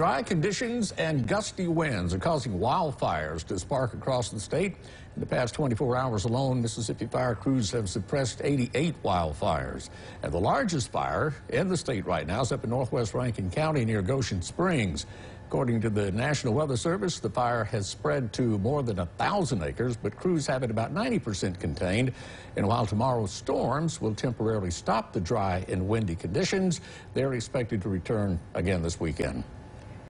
Dry conditions and gusty winds are causing wildfires to spark across the state. In the past 24 hours alone, Mississippi fire crews have suppressed 88 wildfires. And the largest fire in the state right now is up in northwest Rankin County near Goshen Springs. According to the National Weather Service, the fire has spread to more than 1,000 acres, but crews have it about 90% contained. And while tomorrow's storms will temporarily stop the dry and windy conditions, they're expected to return again this weekend.